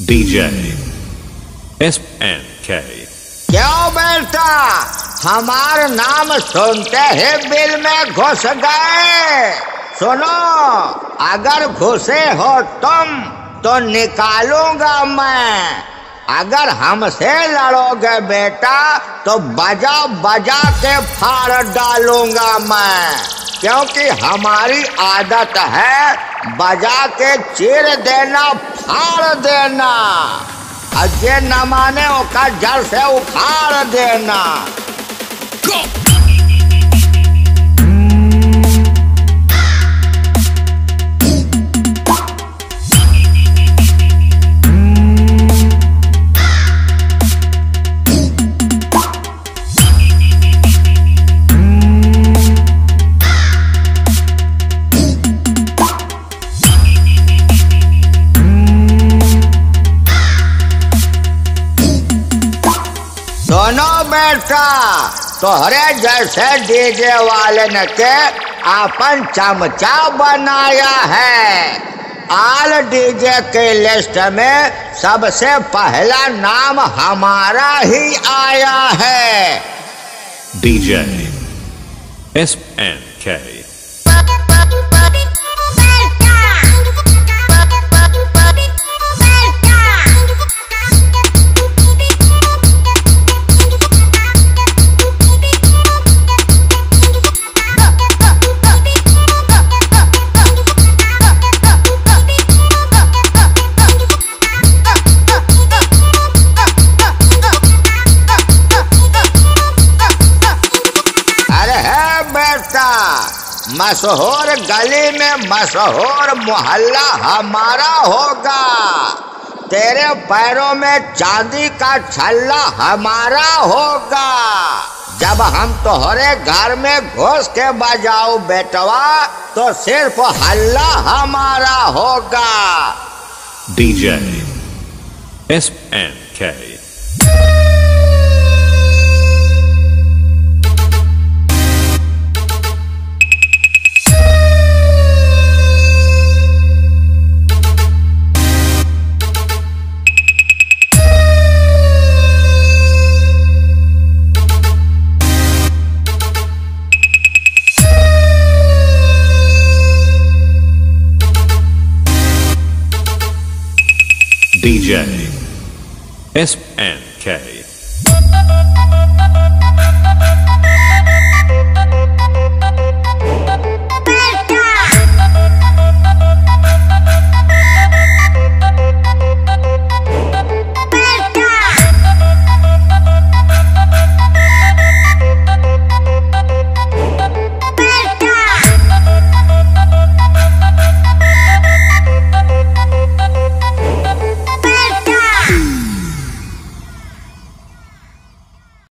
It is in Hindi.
DJ K. क्यों बेटा? हमार नाम सुनते ही बिल में घुस गए। सुनो, अगर घुसे हो तुम तो निकालूँगा मैं। अगर हमसे लड़ोगे बेटा तो बजा बजा के फाड़ डालूँगा मैं। क्योंकि हमारी आदत है बजा के चीर देना, फाड़ देना। जे न माने ओका जल से उखाड़ देना। दोनों तो तोहरे जैसे डीजे वाले ने के अपन चमचा बनाया है। आल डीजे के लिस्ट में सबसे पहला नाम हमारा ही आया है। डीजे एस एन K मशहूर गली में मशहूर मोहल्ला हमारा होगा। तेरे पैरों में चांदी का छल्ला हमारा होगा। जब हम तोहरे घर में घुस के बजाओ बेटवा तो सिर्फ़ हल्ला हमारा होगा। DJ S N K DJ SNK.